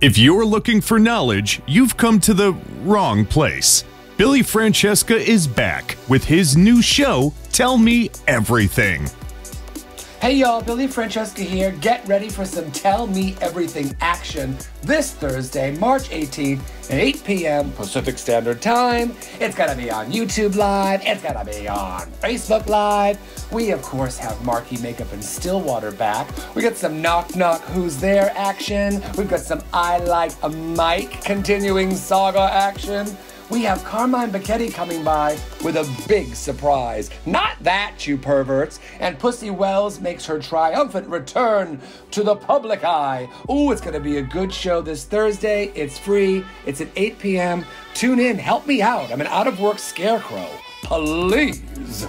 If you're looking for knowledge, you've come to the wrong place. Billy Francesca is back with his new show, Tell Me Everything. Hey y'all, Billy Francesca here. Get ready for some Tell Me Everything action this Thursday, March 18th at 8 p.m. Pacific Standard Time. It's gonna be on YouTube Live, it's gonna be on Facebook Live. We, of course, have Marky Make Up and Stillwater back. We got some Knock Knock Who's There action. We've got some I Like a Mike continuing saga action we have Carmine Bicchetti coming by with a big surprise. Not that, you perverts. And Pussy Wells makes her triumphant return to the public eye. Ooh, it's to be a good show this Thursday. It's free. It's at 8 p.m. Tune in. Help me out. I'm an out of work scarecrow. Please.